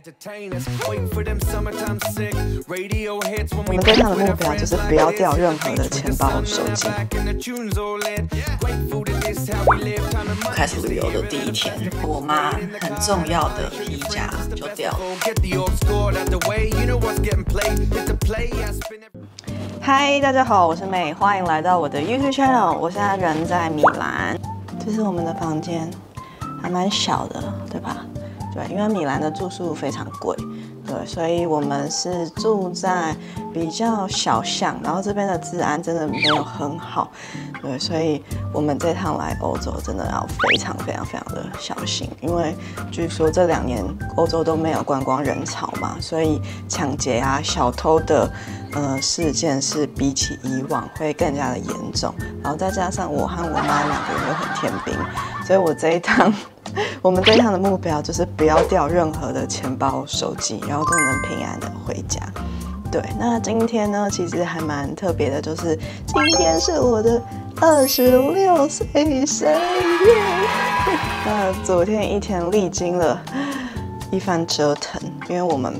我们这趟的目标就是不要掉任何的钱包、手机。开始旅游的第一天，我妈很重要的皮夹就掉了。嗨，大家好，我是美，欢迎来到我的 YouTube channel。我现在人在米兰，这是我们的房间，还蛮小的，对吧？对，因为米兰的住宿非常贵，对，所以我们是住在比较小巷，然后这边的治安真的没有很好，对，所以我们这趟来欧洲真的要非常非常非常的小心，因为据说这两年欧洲都没有观光人潮嘛，所以抢劫啊、小偷的呃事件是比起以往会更加的严重，然后再加上我和我妈两个人又很天兵，所以我这一趟。我们这一趟的目标就是不要掉任何的钱包、手机，然后都能平安的回家。对，那今天呢，其实还蛮特别的，就是今天是我的二十六岁生日。那昨天一天历经了一番折腾，因为我们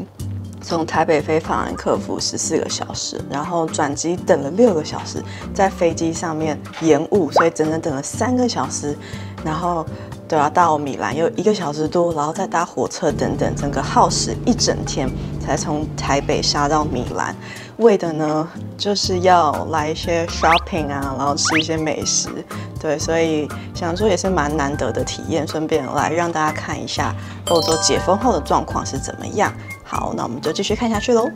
从台北飞法兰克福十四个小时，然后转机等了六个小时，在飞机上面延误，所以整整等了三个小时，然后。都要到米兰，有一个小时多，然后再搭火车等等，整个耗时一整天才从台北杀到米兰。为的呢，就是要来一些 shopping 啊，然后吃一些美食。对，所以想说也是蛮难得的体验，顺便来让大家看一下欧洲解封后的状况是怎么样。好，那我们就继续看下去喽。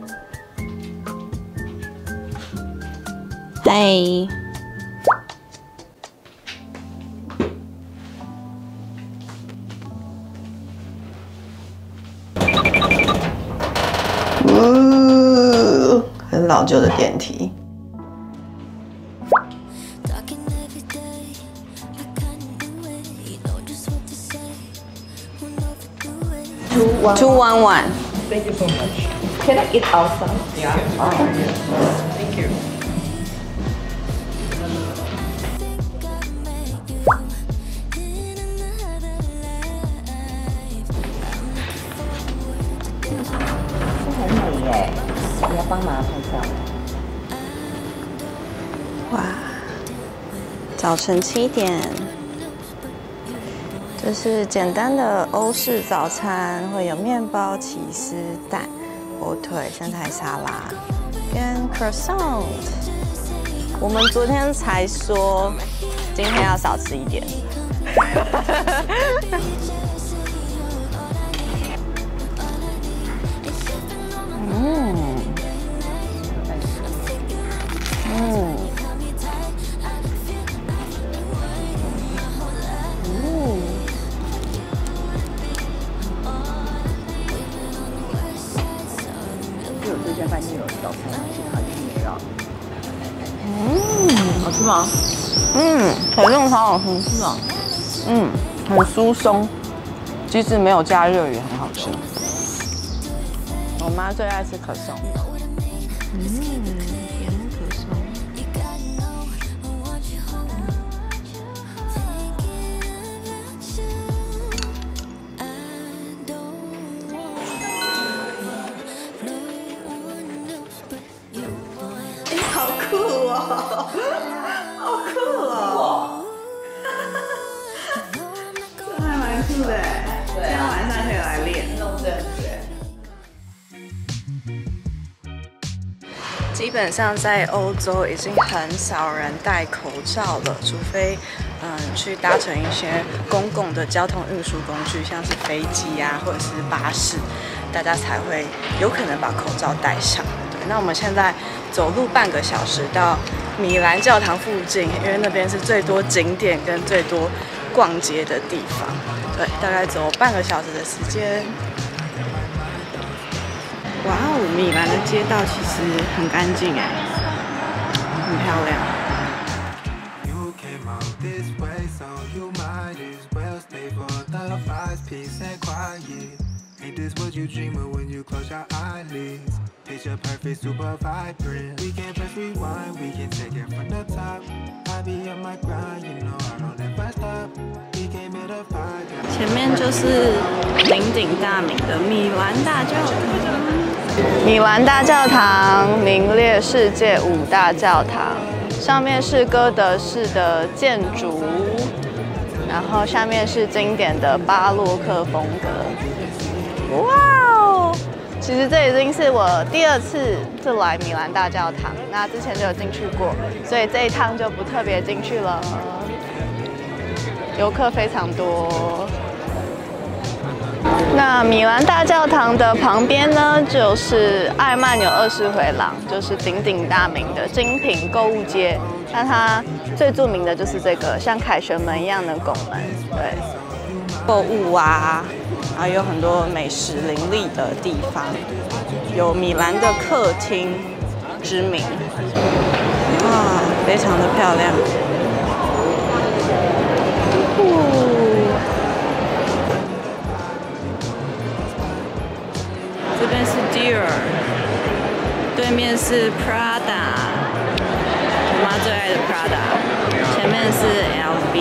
嗨。很老旧的电梯。Two one one. Thank you so much. Can I eat outside? Yeah. Thank you. 要帮忙拍照。哇，早晨七点，这是简单的欧式早餐，会有面包、起司、蛋、火腿、生菜沙拉跟 croissant。我们昨天才说今天要少吃一点。好吃，是啊，嗯，很酥松，即使没有加热也很好吃。我妈最爱吃可颂。对，这样晚上可以来练，弄正确基本上在欧洲已经很少人戴口罩了，除非嗯去搭乘一些公共的交通运输工具，像是飞机啊或者是巴士，大家才会有可能把口罩戴上。对，那我们现在走路半个小时到米兰教堂附近，因为那边是最多景点跟最多逛街的地方。对，大概走半个小时的时间。哇哦，米兰的街道其实很干净哎，很漂亮。this what you dream of when you close your eyelids. Picture perfect, super vibrant. We can press rewind, we can take it from the top. I be on my grind, you know 前面就是鼎鼎大名的米兰大教堂。米兰大教堂名列世界五大教堂，上面是哥德式的建筑，然后下面是经典的巴洛克风格。哇哦！其实这已经是我第二次就来米兰大教堂，那之前就有进去过，所以这一趟就不特别进去了。游客非常多。那米兰大教堂的旁边呢，就是艾曼纽二世回廊，就是鼎鼎大名的精品购物街。那它最著名的就是这个像凯旋门一样的拱门，对，购物啊，然后有很多美食林立的地方，有米兰的客厅之名，哇，非常的漂亮。这边是 Dior，对面是 Prada，我妈最爱的 Prada，前面是 LV。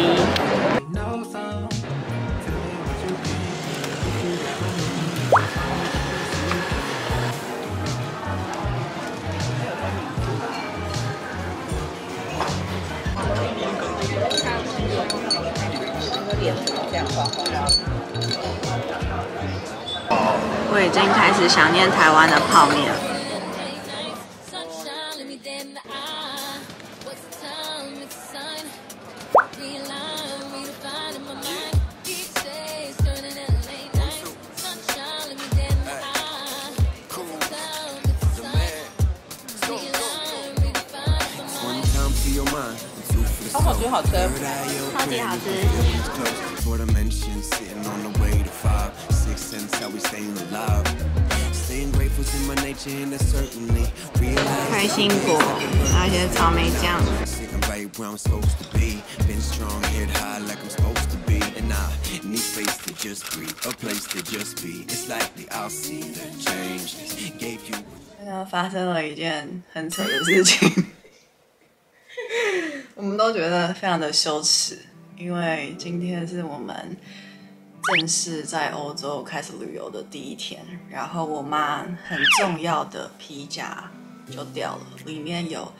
我已经开始想念台湾的泡面了。For the soul. 好吃超级好吃。feelings close. Four dimensions, sitting on the way to five. Six sense, how we staying alive. Staying grateful's in my nature, and that's certainly realize. 开心果，还有一些草莓酱。Sick and right where I'm supposed to be. Been strong, head high like I'm supposed to be. And I need space to just breathe, a place to just be. It's likely I'll see the changes. Gave you 刚刚发生了一件很扯的事情，我我们都觉得非常的羞耻，因为今天是我们正式在欧洲开始旅游的第一天，然后我妈很重要的皮夹就掉了，里面有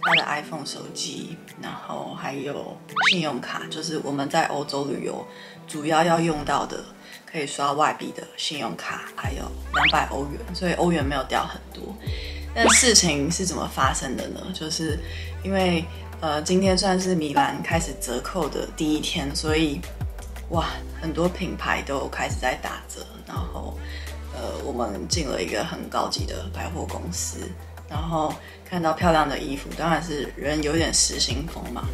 她的 iPhone 手机，然后还有信用卡，就是我们在欧洲旅游主要要用到的。可以刷外币的信用卡，还有两百欧元，所以欧元没有掉很多。但事情是怎么发生的呢？就是因为呃，今天算是米兰开始折扣的第一天，所以哇，很多品牌都开始在打折。然后呃，我们进了一个很高级的百货公司，然后看到漂亮的衣服，当然是人有点失心疯嘛。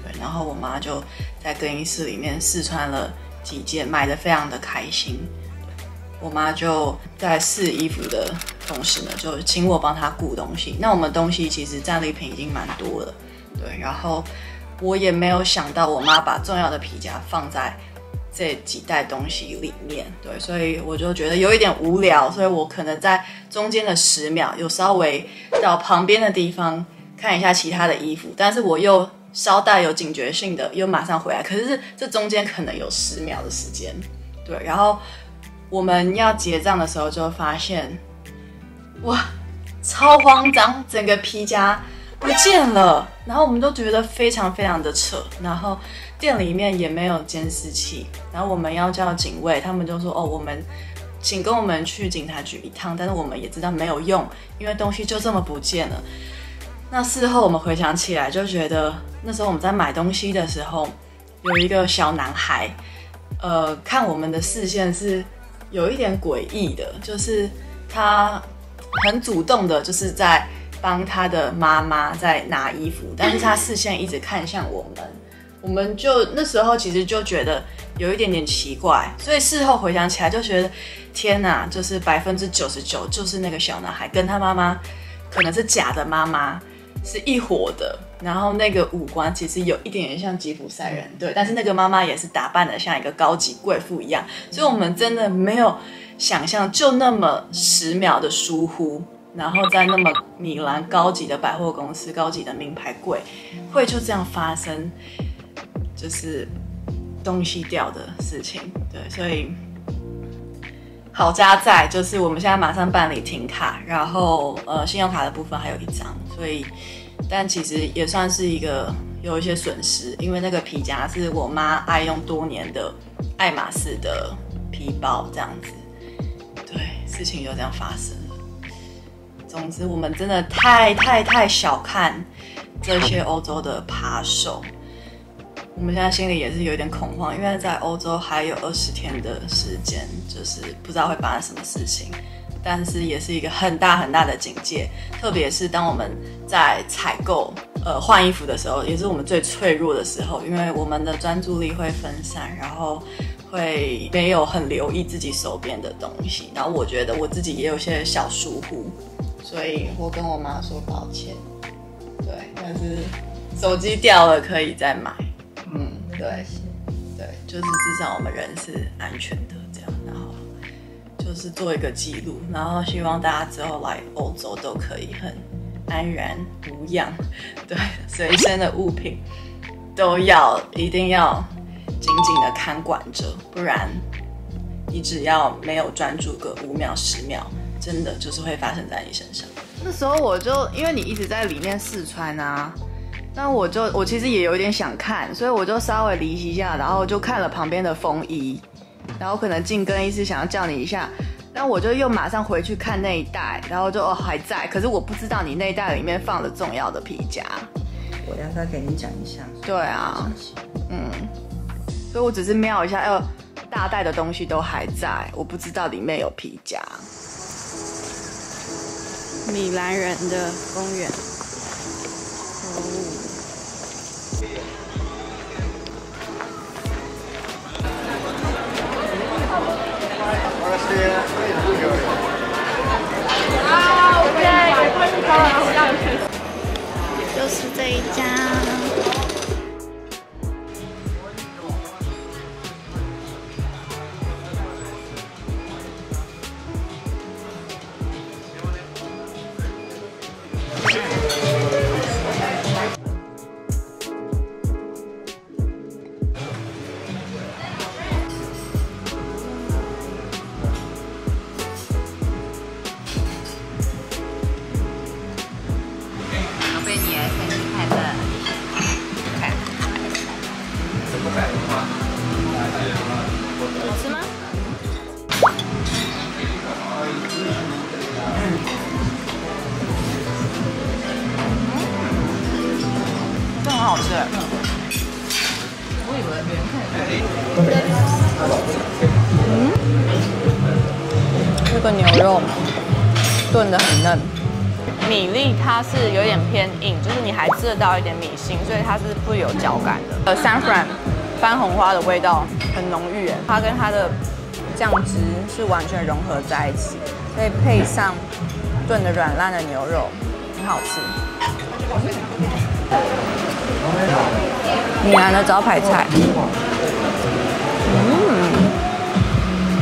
对，然后我妈就在更衣室里面试穿了几件，买的非常的开心。我妈就在试衣服的同时呢，就请我帮她顾东西。那我们东西其实战利品已经蛮多了，对。然后我也没有想到我妈把重要的皮夹放在这几袋东西里面，对，所以我就觉得有一点无聊，所以我可能在中间的十秒有稍微到旁边的地方看一下其他的衣服，但是我又稍带有警觉性的又马上回来，可是这中间可能有十秒的时间，对，然后我们要结账的时候就发现，哇，超慌张，整个皮夹不见了，然后我们都觉得非常非常的扯，然后店里面也没有监视器，然后我们要叫警卫，他们就说哦，我们请跟我们去警察局一趟，但是我们也知道没有用，因为东西就这么不见了。那事后我们回想起来，就觉得那时候我们在买东西的时候，有一个小男孩，呃，看我们的视线是有一点诡异的，就是他很主动的，就是在帮他的妈妈在拿衣服，但是他视线一直看向我们，我们就那时候其实就觉得有一点点奇怪，所以事后回想起来就觉得天哪，就是百分之九十九就是那个小男孩跟他妈妈可能是假的妈妈是一伙的，然后那个五官其实有一点点像吉普赛人，对，但是那个妈妈也是打扮的像一个高级贵妇一样，所以我们真的没有想象就那么十秒的疏忽，然后在那么米兰高级的百货公司、高级的名牌柜，会就这样发生，就是东西掉的事情。对，所以好家在就是我们现在马上办理停卡，然后呃信用卡的部分还有一张，所以但其实也算是一个有一些损失，因为那个皮夹是我妈爱用多年的爱马仕的皮包，这样子。对，事情就这样发生。总之，我们真的太太太小看这些欧洲的扒手。我们现在心里也是有一点恐慌，因为在欧洲还有二十天的时间，就是不知道会发生什么事情。但是也是一个很大很大的警戒，特别是当我们在采购、呃换衣服的时候，也是我们最脆弱的时候，因为我们的专注力会分散，然后会没有很留意自己手边的东西。然后我觉得我自己也有些小疏忽，所以我跟我妈说抱歉。对，但是手机掉了可以再买。嗯，对，对，就是至少我们人是安全的这样，然后就是做一个记录，然后希望大家之后来欧洲都可以很安然无恙。对，随身的物品都要一定要紧紧的看管着，不然你只要没有专注个五秒十秒，真的就是会发生在你身上。那时候我就因为你一直在里面试穿啊，那我就我其实也有点想看，所以我就稍微离席一下，然后就看了旁边的风衣，然后可能进更衣室想要叫你一下，但我就又马上回去看那一袋，然后就哦还在，可是我不知道你那一袋里面放了重要的皮夹。我大概给你讲一下。对啊，嗯，所以我只是瞄一下，呃，大袋的东西都还在，我不知道里面有皮夹。米兰人的公园。就是这一家。很好吃。我以为别人看这个牛肉炖的很嫩，米粒它是有点偏硬，就是你还吃得到一点米心，所以它是不有嚼感的。呃，saffron 番红花的味道很浓郁耶，它跟它的酱汁是完全融合在一起，所以配上炖的软烂的牛肉，很好吃。米兰的招牌菜，嗯，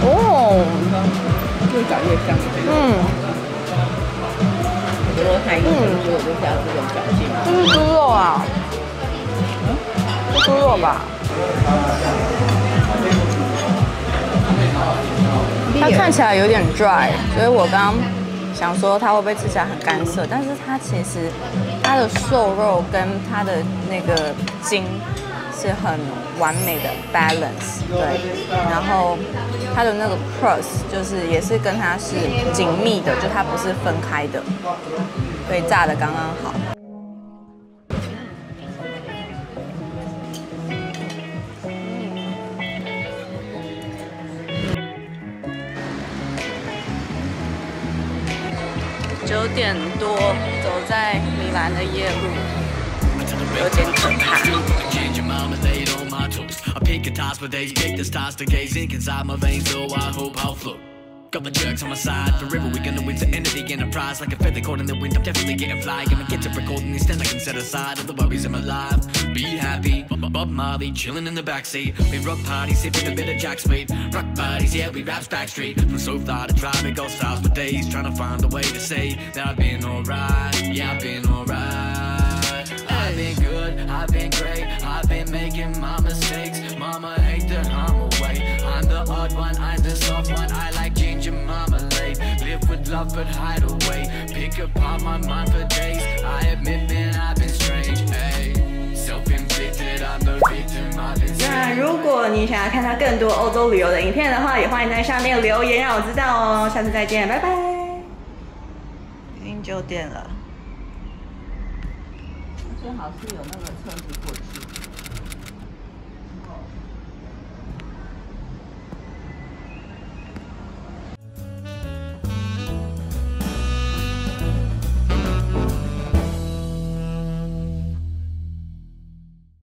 哦，越搞越香。嗯。我说他一个人做就是要这是猪肉啊，是猪肉吧？它看起来有点 dry，所以我刚刚想说它会不会吃起来很干涩，但是它其实它的瘦肉跟它的那个筋是很完美的 balance，对，然后它的那个 cross 就是也是跟它是紧密的，就它不是分开的，所以炸的刚刚好。九点多，走在米兰的夜路，有点可怕。The stars. Got the jerks on my side. Forever we gonna win to end of the enterprise. Like a feather caught in the wind, I'm definitely getting fly. Gonna get to recording this, then I can set aside all the worries in my life. Be happy. Bob Marley chilling in the backseat. We rock parties, sipping a bit of Jack Speed. Rock buddies, yeah, we raps backstreet. From so far to driving ghost styles for days. Trying to find a way to say that I've been alright. Yeah, I've been alright. I've been good, I've been great. I've been making my mistakes. Mama hate that I'm. I'm the odd one, I'm the soft one. I like ginger marmalade. Live with love but hide away. Pick apart my mind for days. I admit, man, I've been strange. Ay, self-inflicted, I'm the victim. I've been 那如果你想要看到更多欧洲旅游的影片的话，也欢迎在下面留言让我知道哦。下次再见，拜拜。已经九点了。最好是有那个车子。